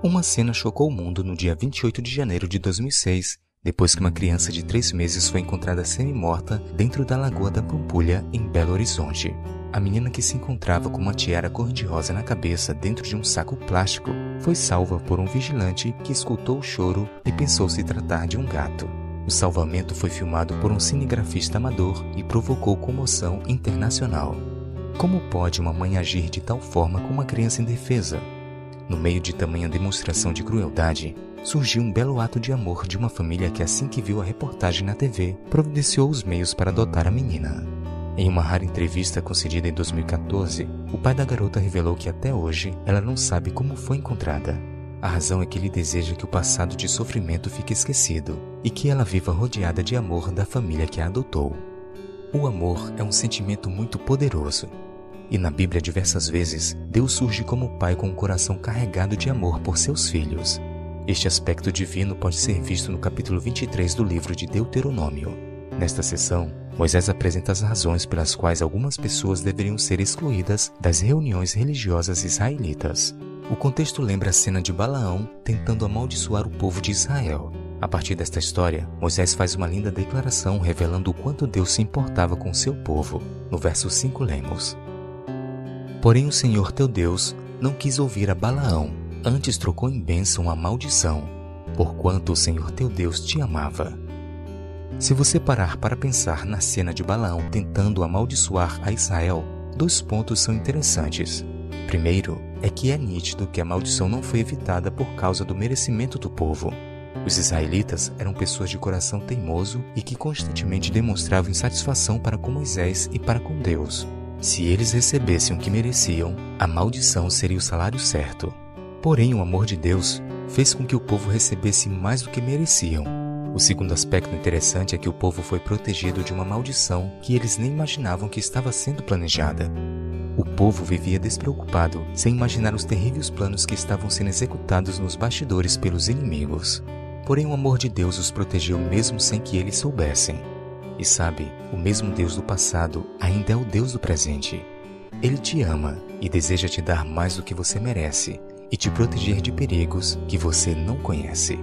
Uma cena chocou o mundo no dia 28 de janeiro de 2006, depois que uma criança de 3 meses foi encontrada semi-morta dentro da Lagoa da Pampulha, em Belo Horizonte. A menina que se encontrava com uma tiara cor-de-rosa na cabeça dentro de um saco plástico foi salva por um vigilante que escutou o choro e pensou se tratar de um gato. O salvamento foi filmado por um cinegrafista amador e provocou comoção internacional. Como pode uma mãe agir de tal forma com uma criança indefesa? No meio de tamanha demonstração de crueldade, surgiu um belo ato de amor de uma família que, assim que viu a reportagem na TV, providenciou os meios para adotar a menina. Em uma rara entrevista concedida em 2014, o pai da garota revelou que até hoje ela não sabe como foi encontrada. A razão é que ele deseja que o passado de sofrimento fique esquecido e que ela viva rodeada de amor da família que a adotou. O amor é um sentimento muito poderoso e na Bíblia, diversas vezes, Deus surge como pai com um coração carregado de amor por seus filhos. Este aspecto divino pode ser visto no capítulo 23 do livro de Deuteronômio. Nesta sessão, Moisés apresenta as razões pelas quais algumas pessoas deveriam ser excluídas das reuniões religiosas israelitas. O contexto lembra a cena de Balaão tentando amaldiçoar o povo de Israel. A partir desta história, Moisés faz uma linda declaração revelando o quanto Deus se importava com seu povo. No verso 5 lemos: Porém o Senhor teu Deus não quis ouvir a Balaão, antes trocou em bênção a maldição, porquanto o Senhor teu Deus te amava. Se você parar para pensar na cena de Balaão tentando amaldiçoar a Israel, dois pontos são interessantes. Primeiro, é que é nítido que a maldição não foi evitada por causa do merecimento do povo. Os israelitas eram pessoas de coração teimoso e que constantemente demonstravam insatisfação para com Moisés e para com Deus. Se eles recebessem o que mereciam, a maldição seria o salário certo. Porém, o amor de Deus fez com que o povo recebesse mais do que mereciam. O segundo aspecto interessante é que o povo foi protegido de uma maldição que eles nem imaginavam que estava sendo planejada. O povo vivia despreocupado, sem imaginar os terríveis planos que estavam sendo executados nos bastidores pelos inimigos. Porém, o amor de Deus os protegeu mesmo sem que eles soubessem. E sabe, o mesmo Deus do passado ainda é o Deus do presente. Ele te ama e deseja te dar mais do que você merece e te proteger de perigos que você não conhece.